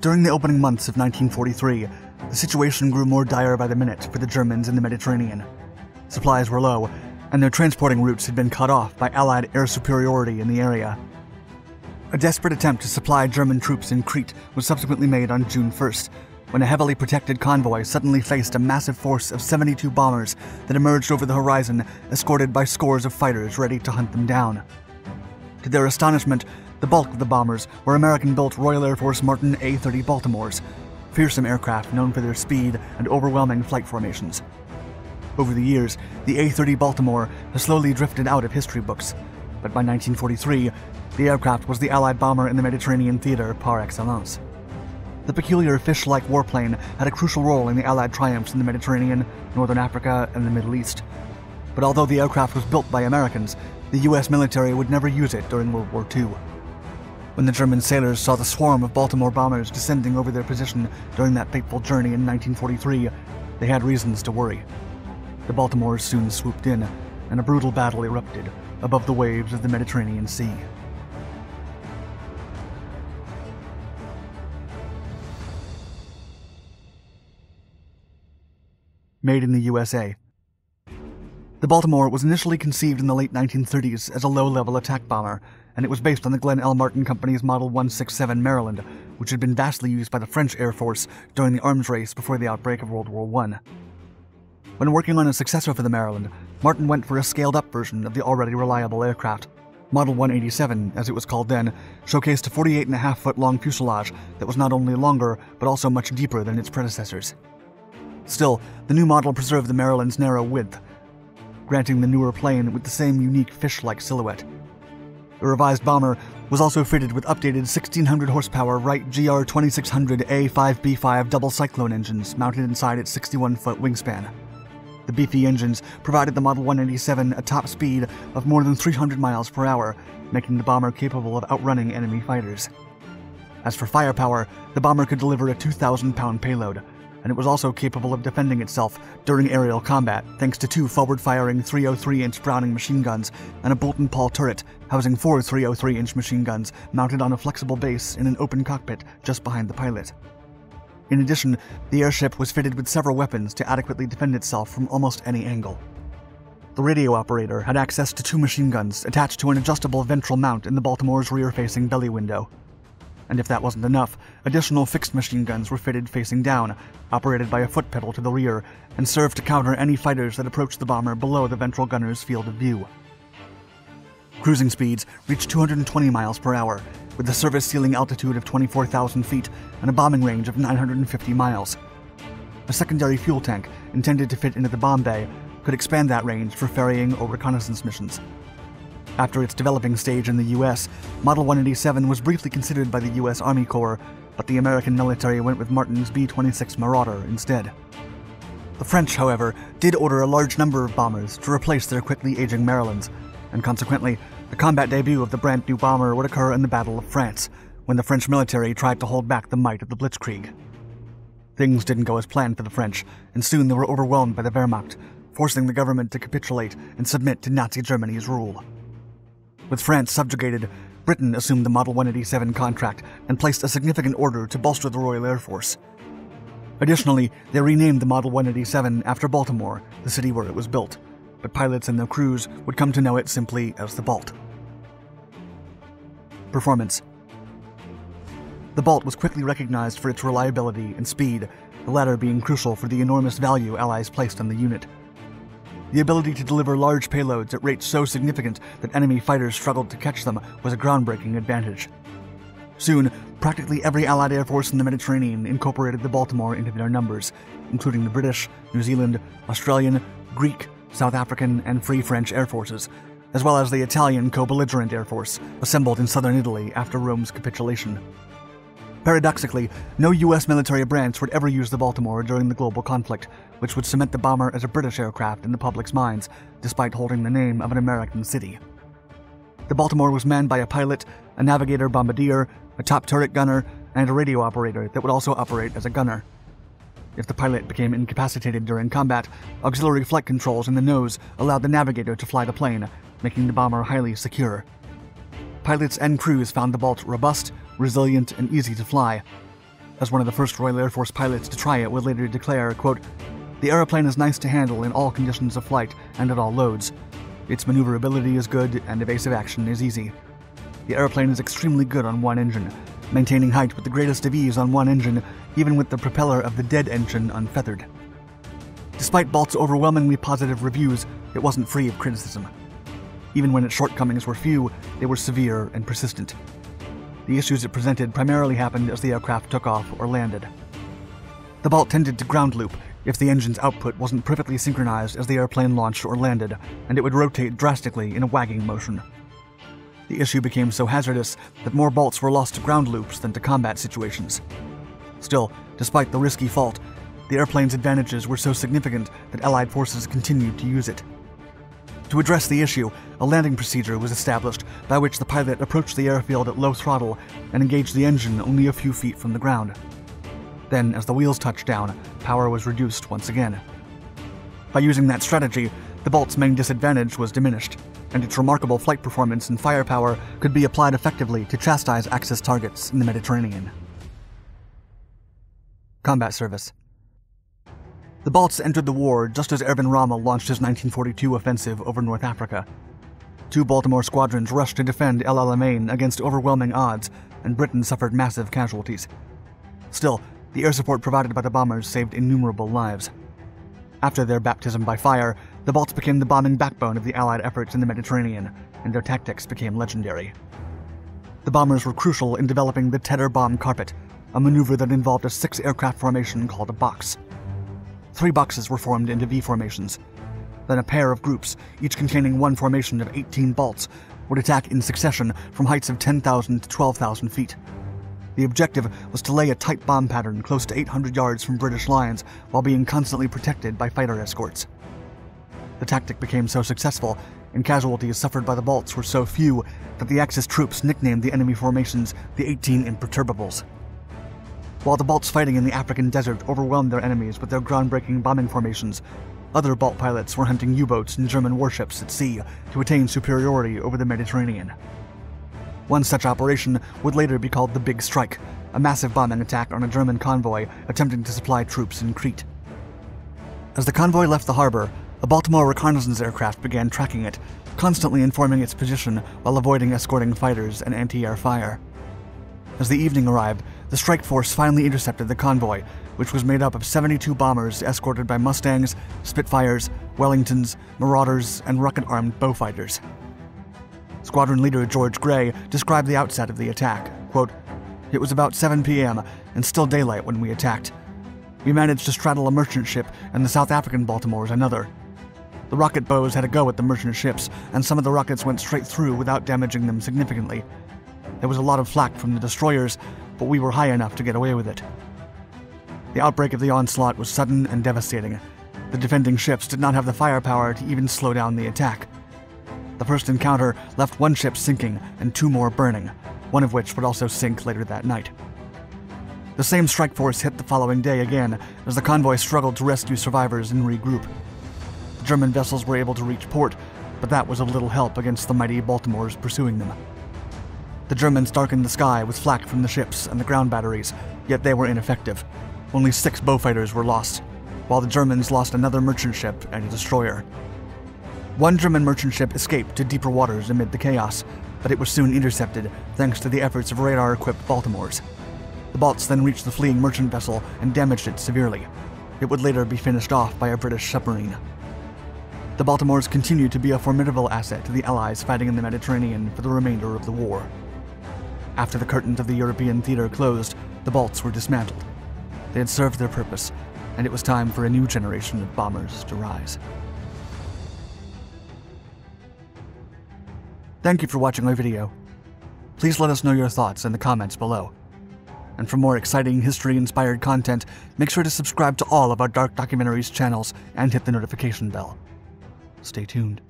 During the opening months of 1943, the situation grew more dire by the minute for the Germans in the Mediterranean. Supplies were low, and their transporting routes had been cut off by Allied air superiority in the area. A desperate attempt to supply German troops in Crete was subsequently made on June 1st, when a heavily protected convoy suddenly faced a massive force of 72 bombers that emerged over the horizon, escorted by scores of fighters ready to hunt them down. To their astonishment, the bulk of the bombers were American built Royal Air Force Martin A 30 Baltimores, fearsome aircraft known for their speed and overwhelming flight formations. Over the years, the A 30 Baltimore has slowly drifted out of history books, but by 1943, the aircraft was the Allied bomber in the Mediterranean theater par excellence. The peculiar fish like warplane had a crucial role in the Allied triumphs in the Mediterranean, Northern Africa, and the Middle East. But although the aircraft was built by Americans, the US military would never use it during World War II. When the German sailors saw the swarm of Baltimore bombers descending over their position during that fateful journey in 1943, they had reasons to worry. The Baltimores soon swooped in, and a brutal battle erupted above the waves of the Mediterranean Sea. made in the USA. The Baltimore was initially conceived in the late 1930s as a low level attack bomber, and it was based on the Glenn L. Martin Company's Model 167 Maryland, which had been vastly used by the French Air Force during the arms race before the outbreak of World War I. When working on a successor for the Maryland, Martin went for a scaled up version of the already reliable aircraft. Model 187, as it was called then, showcased a 48.5 foot long fuselage that was not only longer, but also much deeper than its predecessors. Still, the new model preserved the Maryland's narrow width, granting the newer plane with the same unique fish like silhouette. The revised bomber was also fitted with updated 1600 horsepower Wright GR 2600 A5B5 double cyclone engines mounted inside its 61 foot wingspan. The beefy engines provided the Model 187 a top speed of more than 300 miles per hour, making the bomber capable of outrunning enemy fighters. As for firepower, the bomber could deliver a 2,000 pound payload, and it was also capable of defending itself during aerial combat thanks to two forward firing 303 inch Browning machine guns and a Boulton Paul turret housing four 303 inch machine guns mounted on a flexible base in an open cockpit just behind the pilot. In addition, the airship was fitted with several weapons to adequately defend itself from almost any angle. The radio operator had access to two machine guns attached to an adjustable ventral mount in the Baltimore's rear facing belly window and if that wasn't enough, additional fixed machine guns were fitted facing down, operated by a foot pedal to the rear, and served to counter any fighters that approached the bomber below the ventral gunner's field of view. Cruising speeds reached 220 miles per hour, with a service ceiling altitude of 24,000 feet and a bombing range of 950 miles. A secondary fuel tank, intended to fit into the bomb bay, could expand that range for ferrying or reconnaissance missions. After its developing stage in the US, Model 187 was briefly considered by the US Army Corps, but the American military went with Martin's B 26 Marauder instead. The French, however, did order a large number of bombers to replace their quickly aging Marylands, and consequently, the combat debut of the brand new bomber would occur in the Battle of France, when the French military tried to hold back the might of the Blitzkrieg. Things didn't go as planned for the French, and soon they were overwhelmed by the Wehrmacht, forcing the government to capitulate and submit to Nazi Germany's rule. With France subjugated, Britain assumed the Model 187 contract and placed a significant order to bolster the Royal Air Force. Additionally, they renamed the Model 187 after Baltimore, the city where it was built, but pilots and their crews would come to know it simply as the Balt. Performance The Balt was quickly recognized for its reliability and speed, the latter being crucial for the enormous value Allies placed on the unit. The ability to deliver large payloads at rates so significant that enemy fighters struggled to catch them was a groundbreaking advantage. Soon, practically every Allied air force in the Mediterranean incorporated the Baltimore into their numbers, including the British, New Zealand, Australian, Greek, South African, and Free French air forces, as well as the Italian co belligerent air force, assembled in southern Italy after Rome's capitulation. Paradoxically, no US military branch would ever use the Baltimore during the global conflict, which would cement the bomber as a British aircraft in the public's minds, despite holding the name of an American city. The Baltimore was manned by a pilot, a navigator bombardier, a top turret gunner, and a radio operator that would also operate as a gunner. If the pilot became incapacitated during combat, auxiliary flight controls in the nose allowed the navigator to fly the plane, making the bomber highly secure. Pilots and crews found the Balt robust, resilient, and easy to fly. as one of the first Royal Air Force pilots to try it would later declare, quote, The aeroplane is nice to handle in all conditions of flight and at all loads. Its maneuverability is good and evasive action is easy. The airplane is extremely good on one engine, maintaining height with the greatest of ease on one engine, even with the propeller of the dead engine unfeathered. Despite Balt's overwhelmingly positive reviews, it wasn't free of criticism. Even when its shortcomings were few, they were severe and persistent. The issues it presented primarily happened as the aircraft took off or landed. The Balt tended to ground loop if the engine's output wasn't perfectly synchronized as the airplane launched or landed, and it would rotate drastically in a wagging motion. The issue became so hazardous that more Balts were lost to ground loops than to combat situations. Still, despite the risky fault, the airplane's advantages were so significant that Allied forces continued to use it. To address the issue, a landing procedure was established by which the pilot approached the airfield at low throttle and engaged the engine only a few feet from the ground. Then, as the wheels touched down, power was reduced once again. By using that strategy, the Balt's main disadvantage was diminished, and its remarkable flight performance and firepower could be applied effectively to chastise Axis targets in the Mediterranean. Combat Service The Balts entered the war just as Erwin Rommel launched his 1942 offensive over North Africa. Two Baltimore squadrons rushed to defend El Alamein against overwhelming odds, and Britain suffered massive casualties. Still, the air support provided by the bombers saved innumerable lives. After their baptism by fire, the Balts became the bombing backbone of the Allied efforts in the Mediterranean, and their tactics became legendary. The bombers were crucial in developing the Tedder bomb carpet, a maneuver that involved a six aircraft formation called a box. Three boxes were formed into V formations. Then a pair of groups, each containing one formation of 18 Balts, would attack in succession from heights of 10,000 to 12,000 feet. The objective was to lay a tight bomb pattern close to 800 yards from British lines while being constantly protected by fighter escorts. The tactic became so successful, and casualties suffered by the Balts were so few that the Axis troops nicknamed the enemy formations the 18 Imperturbables. While the Balts fighting in the African desert overwhelmed their enemies with their groundbreaking bombing formations, other Balt pilots were hunting U boats and German warships at sea to attain superiority over the Mediterranean. One such operation would later be called the Big Strike, a massive bombing attack on a German convoy attempting to supply troops in Crete. As the convoy left the harbor, a Baltimore reconnaissance aircraft began tracking it, constantly informing its position while avoiding escorting fighters and anti air fire. As the evening arrived, the strike force finally intercepted the convoy, which was made up of 72 bombers escorted by Mustangs, Spitfires, Wellingtons, Marauders, and rocket armed Beaufighters. Squadron leader George Gray described the outset of the attack. Quote, It was about 7 p.m. and still daylight when we attacked. We managed to straddle a merchant ship and the South African Baltimores another. The rocket Beaus had a go at the merchant ships, and some of the rockets went straight through without damaging them significantly. There was a lot of flak from the destroyers, but we were high enough to get away with it. The outbreak of the onslaught was sudden and devastating. The defending ships did not have the firepower to even slow down the attack. The first encounter left one ship sinking and two more burning, one of which would also sink later that night. The same strike force hit the following day again as the convoy struggled to rescue survivors and regroup. German vessels were able to reach port, but that was of little help against the mighty Baltimores pursuing them. The Germans darkened the sky with flak from the ships and the ground batteries, yet they were ineffective. Only six Beaufighters were lost, while the Germans lost another merchant ship and a destroyer. One German merchant ship escaped to deeper waters amid the chaos, but it was soon intercepted thanks to the efforts of radar equipped Baltimores. The Balts then reached the fleeing merchant vessel and damaged it severely. It would later be finished off by a British submarine. The Baltimores continued to be a formidable asset to the Allies fighting in the Mediterranean for the remainder of the war. After the curtains of the European theater closed, the Balts were dismantled. They had served their purpose, and it was time for a new generation of bombers to rise. Thank you for watching my video. Please let us know your thoughts in the comments below. And for more exciting history-inspired content, make sure to subscribe to all of our Dark Documentaries channels and hit the notification bell. Stay tuned.